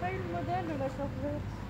pas eu le modèle de la chargette.